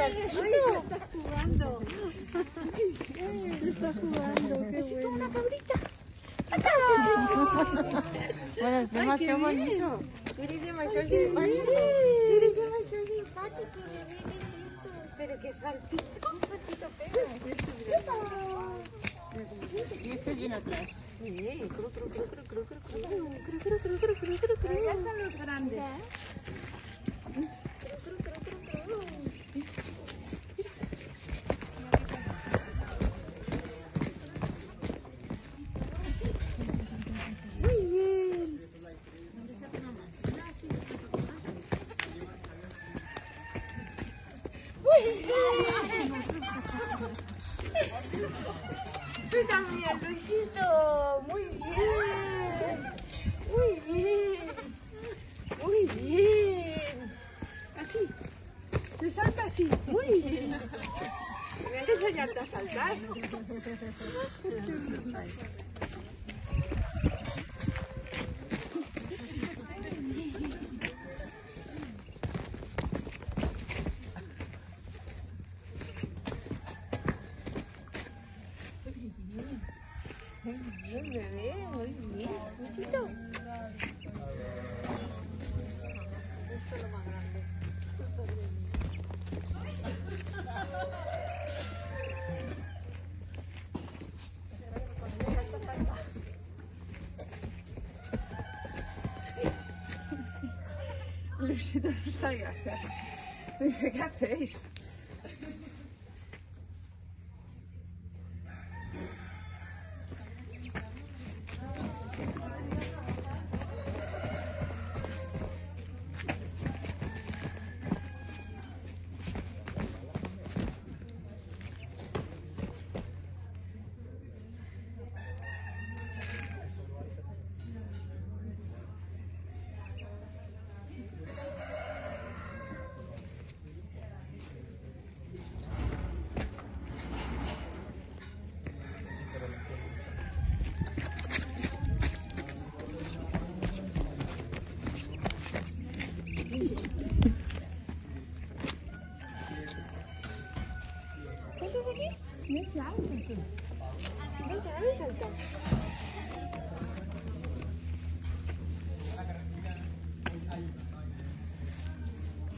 saltito. Ay, está jugando. Está Así como bueno. una cabrita. Bueno, es demasiado bonito. Pero qué saltito. Un saltito pega. Y este viene atrás. Sí, cru, cru, cru, cru, cru, cru, cru. Cru, Tú también, Luisito. Muy bien. Muy bien. Muy bien. Así. Se salta así. Muy bien. Tenía que enseñarte a saltar. Muy bien, bebé. Muy bien. Luisito. Luisito no sabe hacer. Dice, ¿qué hacéis? Deze huis aan Deze huis aan